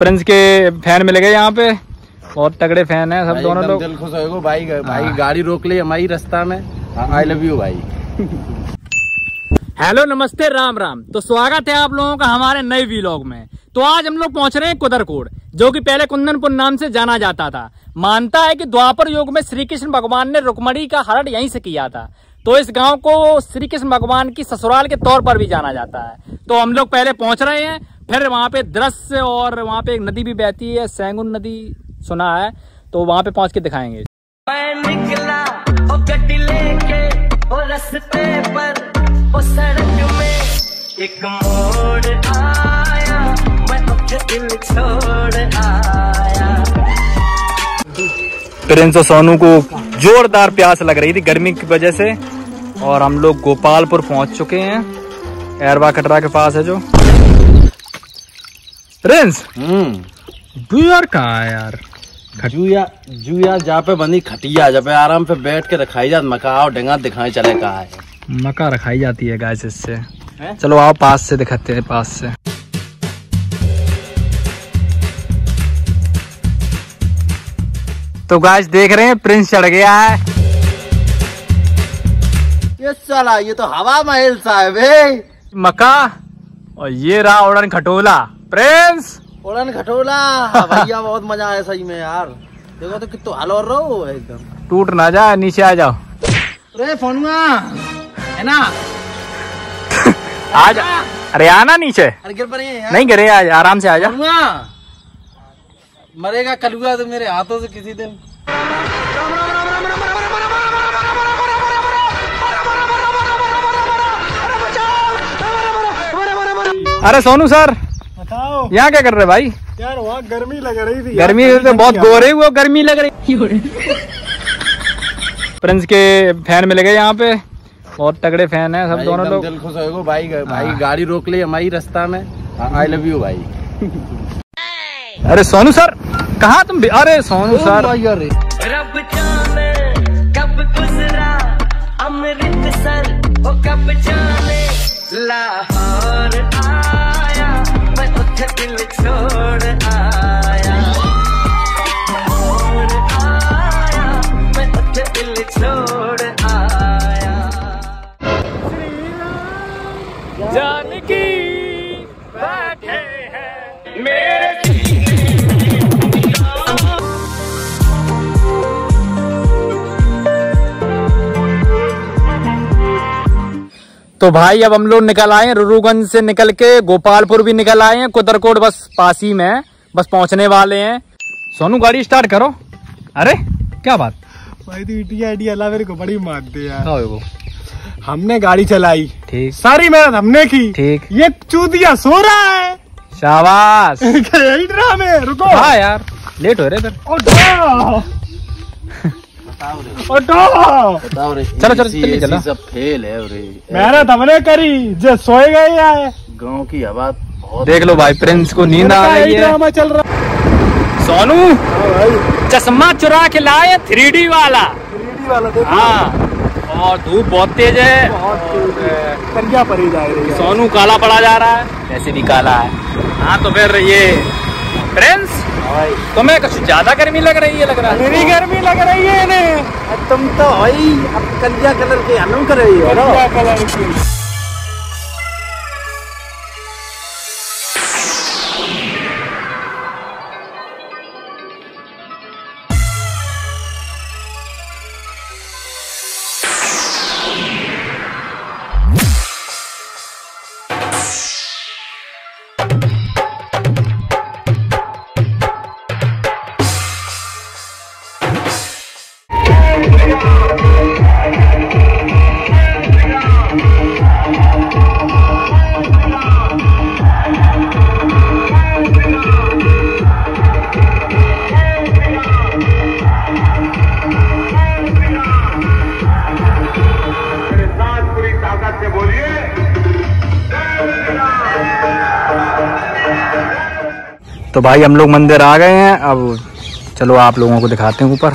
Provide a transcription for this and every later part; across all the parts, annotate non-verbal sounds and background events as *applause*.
Prince के fan मिल गए यहाँ पे। बहुत तगड़े फ़ैन है सब दोनों लोग। दिल खुश होएगो भाई भाई हाँ। गाड़ी रोक ली हमारी रास्ता में। आई लव यू भाई। *laughs* हेलो नमस्ते राम राम। तो स्वागत है आप लोगों का हमारे नए वीलॉग में। तो आज हम लोग पहुँच रहे हैं कुदरकोट जो कि पहले कुंदनपुर नाम से जाना जाता था। मानता है कि द्वापर युग में श्री कृष्ण भगवान ने रुकमणी का हरण यहीं से किया था। तो इस गाँव को श्री कृष्ण भगवान की ससुराल के तौर पर भी जाना जाता है। तो हम लोग पहले पहुँच रहे हैं फिर वहाँ पे दृश्य और वहाँ पे एक नदी भी बहती है सैंगुन नदी सुना है तो वहाँ पे पहुँच के दिखाएँगे। मैं निकला ओ गड्डी लेके ओ रस्ते पर ओ सड़क में एक मोड़ आया। मैं अपने दिल छोड़ आया। प्रिंस और सोनू को जोरदार प्यास लग रही थी गर्मी की वजह से और हम लोग गोपालपुर पहुँच चुके हैं। एरवा कटरा के पास है जो। प्रिंस हम्म। बियर कहाँ है यार? जुया जुया जहाँ पे बनी खटिया जहाँ पे आराम पे बैठ के रखाई जात मकाओ डेंगा दिखाई चले कहा है। मका रखाई जाती है गाय इससे। चलो आओ पास से दिखाते हैं पास से। तो गाय देख रहे हैं प्रिंस चढ़ गया है। ये साला ये तो हवा महल साहब है। मका और ये रहा उड़न खटोला। प्रिंस उड़न खटोला *laughs* भैया बहुत मज़ा आया सही में यार। देखो तो कितो हलो रहो एकदम। टूट ना जाए नीचे आ जाओ। अरे फोनुआ। है ना? *laughs* आ जा। अरे आना नीचे। अरे गिर पड़े नहीं गिरे आज आराम से आ जा। मरेगा कलुआ तो मेरे हाथों से किसी दिन। अरे सोनू सर। बताओ। यहाँ क्या कर रहे भाई? यार वहाँ गर्मी लग रही थी गर्मी तो बहुत गोरे हुए गर्मी लग रही। प्रिंस के फ़ैन मिल गए यहाँ पे। बहुत तगड़े फ़ैन है सब दोनों लोग। दिल खुश होएगो भाई भाई हाँ। गाड़ी रोक ली हमारी रास्ता में। आई लव यू भाई। अरे सोनू सर कहा तुम भी- अरे सोनू सर। रब जाने कब गुजरा अमृतसर। ओ कब जाने लाहौर आया मैं छोड़ आया तो भाई अब हम लोग निकल आए रुरुगंज से निकल के गोपालपुर भी निकल आए हैं कुदरकोट बस पास ही में है बस पहुँचने वाले हैं। सोनू गाड़ी स्टार्ट करो। अरे क्या बात? भाई तो इटी आईटी अल्लाह मेरे को बड़ी मारते यार क्या हो हमने गाड़ी चलाई। ठीक। सारी मेहनत हमने की। ठीक। ये चूतिया सो रहा है। शाबाश। *laughs* ड्रामे रुको। हाँ यार लेट हो रहे बताओ रे चलो, चलो, चलो। सब फेल है रे मेहनत हमने करी जो सोए गए है गाँव की हवा बहुत देख लो भाई प्रिंस को नींद आ रही है चल रहा। सोनू चश्मा चुरा के लाए थ्री डी वाला। वाला देखो। हाँ और धूप बहुत तेज है। करिया परी जा रही है। सोनू काला पड़ा जा रहा है। ऐसे भी काला है। हाँ तो फिर ये प्रिंस तुम्हें कुछ ज़्यादा गर्मी लग रही है लग रहा है। मेरी गर्मी लग रही है इन्हें। तुम तो भाई अब कलिया कलर के हलम कर रही हो। कलर की। तो भाई हम लोग मंदिर आ गए हैं। अब चलो आप लोगों को दिखाते हैं ऊपर।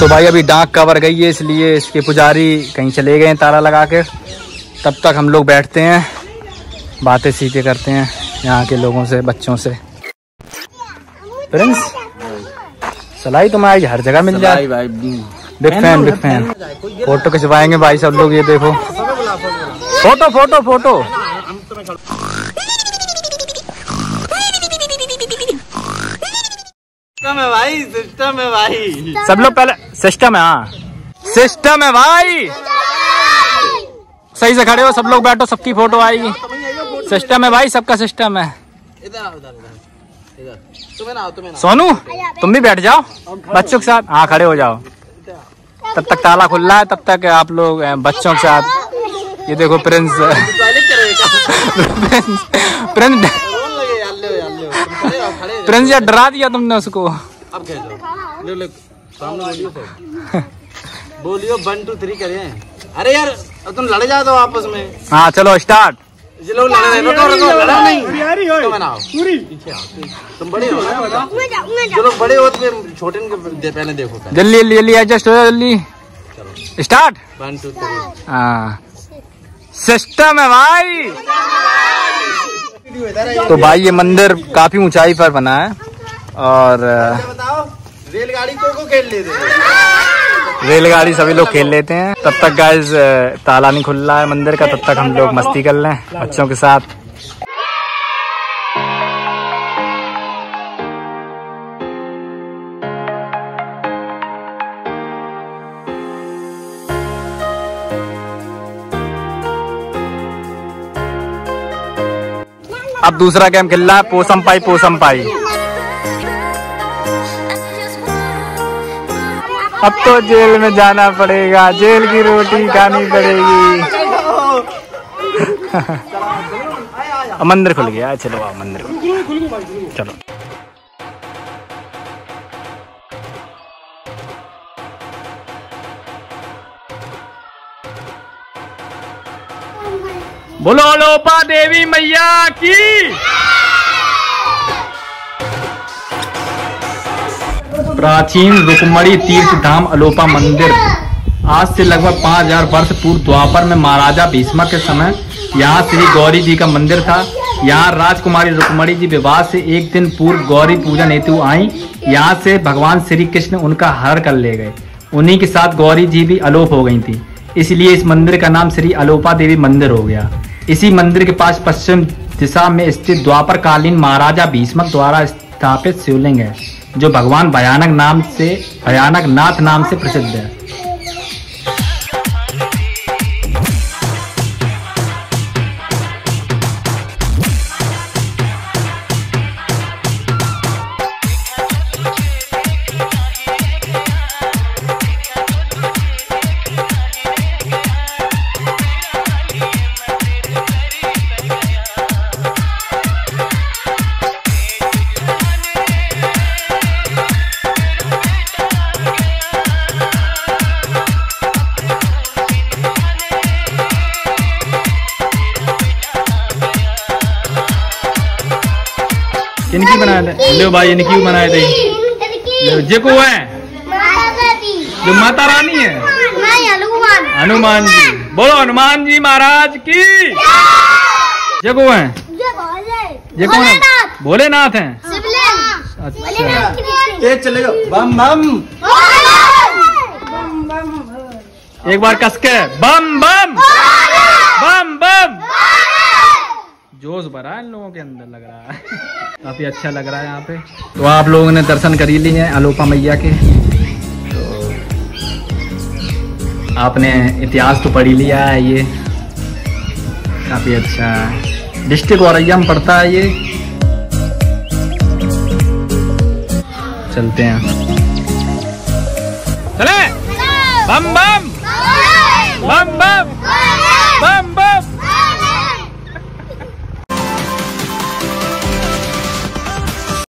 तो भाई अभी डाक कवर गई है इसलिए इसके पुजारी कहीं चले गए हैं ताला लगा के। तब तक हम लोग बैठते हैं बातें सीखे करते हैं यहाँ के लोगों से बच्चों से। प्रिंस सलाई तुम्हारी हर जगह मिल जाए। भाई big fan big fan photo खिंचवाएँगे भाई सब लोग ये देखो। फ़ोटो फ़ोटो फ़ोटो सिस्टम है भाई सिस्टम है भाई। सब लोग पहले सिस्टम है हाँ। सिस्टम है भाई। सही से खड़े हो सब लोग बैठो सबकी फ़ोटो आएगी। सिस्टम है भाई सबका सिस्टम है। सोनू तुम भी बैठ जाओ। बच्चों के साथ हाँ खड़े हो जाओ। तब तक ताला खुला है तब तक आप लोग बच्चों के साथ। ये देखो प्रिंस। *laughs* प्रिंस प्रिंस यार। प्रिंस डरा दिया तुमने उसको। अब ले ले बोलियो वन टू थ्री करें। अरे यार तुम लड़े जाओ आपस में। हाँ चलो स्टार्ट ये लोग लड़ रहे रुको रुको लड़ो नहीं। हो। पूरी। तुम बड़े हो ना जो लोग बड़े हो तो छोटे इनके पहले देखो जल्दी जल्दी जल्दी एडजस्ट हो जाओ जल्दी। स्टार्ट वन टू थ्री हाँ। सिस्टम है भाई। तो भाई ये मंदिर काफ़ी ऊंचाई पर बना है और रेलगाड़ी को को खेल लेते रेलगाड़ी सभी लोग खेल लेते हैं। तब तक गाइज़ ताला नहीं खुल रहा है मंदिर का तब तक हम लोग मस्ती कर लें बच्चों के साथ। अब दूसरा गेम खेल रहा है, पोसम पाई पोसम पाई। अब तो जेल में जाना पड़ेगा, जेल की रोटी खानी पड़ेगी। *laughs* मंदिर खुल गया, चलो मंदिर। चलो। बोलो लोपा देवी मैया की। प्राचीन रुकमणी तीर्थ धाम अलोपा मंदिर। आज से लगभग पाँच हज़ार वर्ष पूर्व द्वापर में महाराजा भीष्म के समय यहाँ श्री गौरी जी का मंदिर था। यहाँ राजकुमारी रुकमणी जी विवाह से एक दिन पूर्व गौरी पूजन हेतु आई। यहाँ से भगवान श्री कृष्ण उनका हर कर ले गए। उन्हीं के साथ गौरी जी भी अलोप हो गई थी। इसलिए इस मंदिर का नाम श्री अलोपा देवी मंदिर हो गया। इसी मंदिर के पास पश्चिम दिशा में स्थित द्वापर कालीन महाराजा भीष्मक द्वारा स्थापित शिवलिंग है, जो भगवान भयानक नाम से, भयानक नाथ नाम से प्रसिद्ध है। किनकी बनाए थे। लो भाई इनकी बनाए थे? लो जे को है? जो माता रानी है। हनुमान। जी। बोलो हनुमान जी महाराज की। ये को है? ये कौन है? भोलेनाथ। हैं। अच्छा। चलेगा बम बम। एक बार कस के बम बम। बम बम जोश भरा है इन लोगों के अंदर लग रहा है। *laughs* काफ़ी अच्छा लग रहा है यहाँ पे। तो आप लोगों ने दर्शन कर ही लिए हैं अलोपा मैया के। तो आपने इतिहास तो पढ़ ही लिया है ये। काफ़ी अच्छा है। डिस्ट्रिक्ट औरैया में पड़ता है ये। चलते हैं। चले! बम बम बम